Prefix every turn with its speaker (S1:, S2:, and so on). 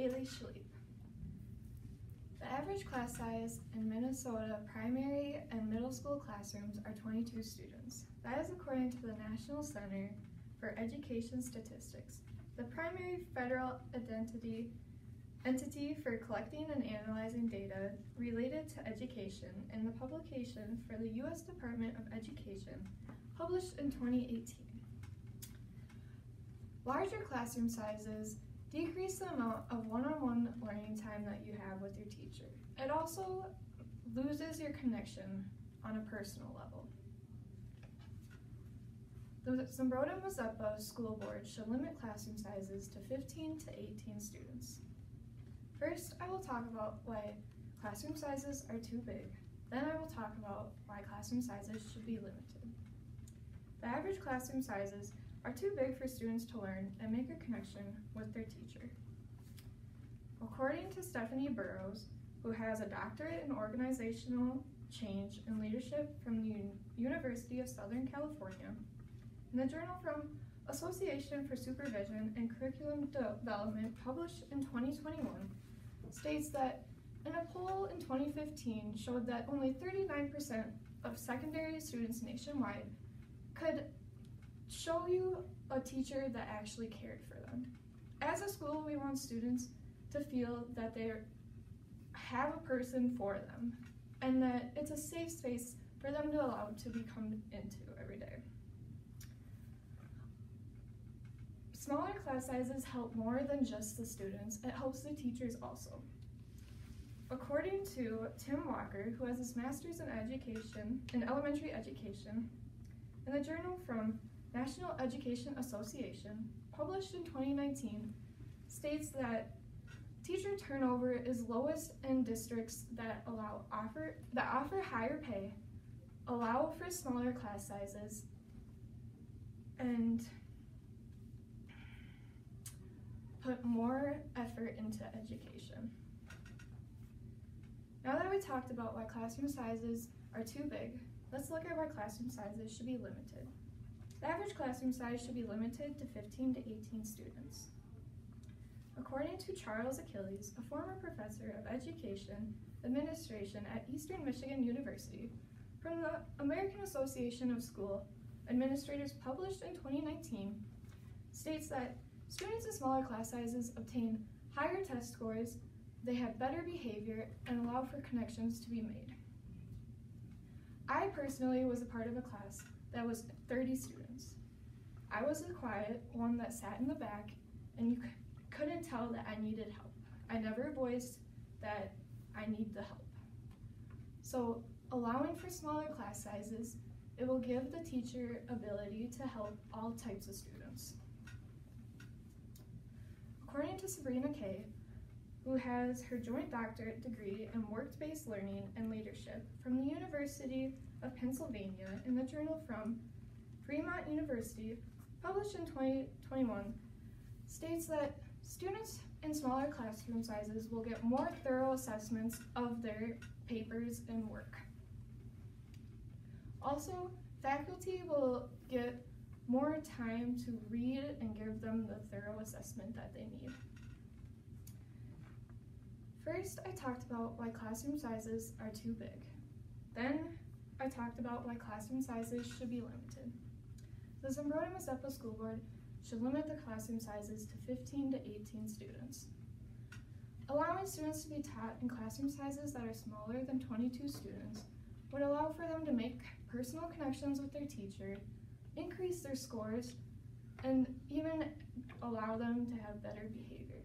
S1: Hailey Schleep. The average class size in Minnesota primary and middle school classrooms are 22 students. That is according to the National Center for Education Statistics, the primary federal identity entity for collecting and analyzing data related to education in the publication for the U.S. Department of Education, published in 2018. Larger classroom sizes decrease the amount of one-on-one learning time that you have with your teacher. It also loses your connection on a personal level. The Zumbrota Mazeppa School Board should limit classroom sizes to 15 to 18 students. First, I will talk about why classroom sizes are too big. Then I will talk about why classroom sizes should be limited. The average classroom sizes are too big for students to learn and make a connection with their teacher. According to Stephanie Burrows, who has a doctorate in organizational change and leadership from the University of Southern California, in the journal from Association for Supervision and Curriculum Development published in 2021 states that in a poll in 2015 showed that only 39% of secondary students nationwide could show you a teacher that actually cared for them. As a school, we want students to feel that they have a person for them and that it's a safe space for them to allow to become into every day. Smaller class sizes help more than just the students, it helps the teachers also. According to Tim Walker, who has his master's in education, in elementary education, in the journal from National Education Association, published in 2019, states that teacher turnover is lowest in districts that allow offer that offer higher pay, allow for smaller class sizes, and put more effort into education. Now that we talked about why classroom sizes are too big, let's look at why classroom sizes should be limited. The average classroom size should be limited to 15 to 18 students. According to Charles Achilles, a former professor of education administration at Eastern Michigan University, from the American Association of School Administrators published in 2019, states that students in smaller class sizes obtain higher test scores, they have better behavior, and allow for connections to be made. I personally was a part of a class that was 30 students. I was the quiet one that sat in the back, and you couldn't tell that I needed help. I never voiced that I need the help. So allowing for smaller class sizes, it will give the teacher ability to help all types of students. According to Sabrina Kay, who has her joint doctorate degree in work-based learning and leadership from the University of Pennsylvania in the journal from Fremont University, published in 2021, states that students in smaller classroom sizes will get more thorough assessments of their papers and work. Also, faculty will get more time to read and give them the thorough assessment that they need. First, I talked about why classroom sizes are too big. Then, I talked about why classroom sizes should be limited. The Zumbrota Mazeppa School Board should limit the classroom sizes to 15 to 18 students. Allowing students to be taught in classroom sizes that are smaller than 22 students would allow for them to make personal connections with their teacher, increase their scores, and even allow them to have better behavior.